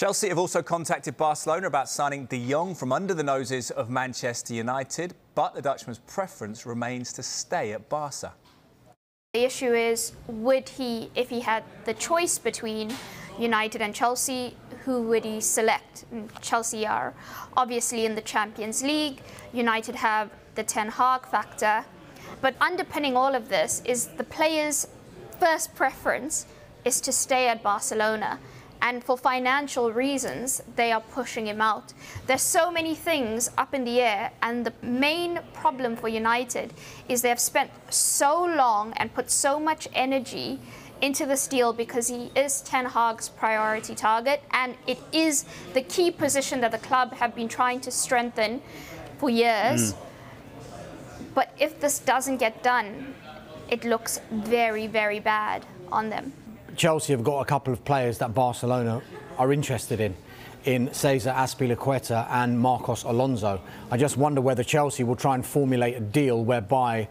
Chelsea have also contacted Barcelona about signing De Jong from under the noses of Manchester United, but the Dutchman's preference remains to stay at Barca. The issue is, would he, if he had the choice between United and Chelsea, who would he select? Mm, Chelsea are obviously in the Champions League. United have the Ten Hag factor. But underpinning all of this is the player's first preference is to stay at Barcelona. And for financial reasons, they are pushing him out. There's so many things up in the air, and the main problem for United is they have spent so long and put so much energy into this deal because he is Ten Hag's priority target, and it is the key position that the club have been trying to strengthen for years. Mm. But if this doesn't get done, it looks very, very bad on them. Chelsea have got a couple of players that Barcelona are interested in, in Cesar Azpilicueta and Marcos Alonso. I just wonder whether Chelsea will try and formulate a deal whereby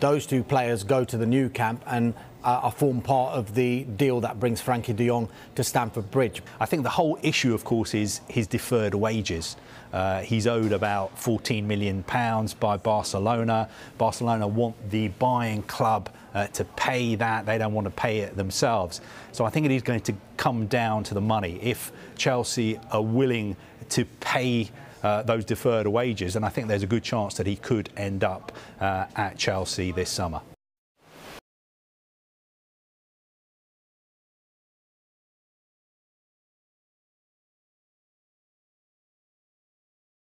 those two players go to the Nou Camp and uh, form part of the deal that brings Frenkie de Jong to Stamford Bridge. I think the whole issue, of course, is his deferred wages. Uh, he's owed about 14 million pounds by Barcelona. Barcelona want the buying club uh, to pay that. They don't want to pay it themselves. So I think it is going to come down to the money. If Chelsea are willing to pay uh, those deferred wages, and I think there's a good chance that he could end up uh, at Chelsea this summer.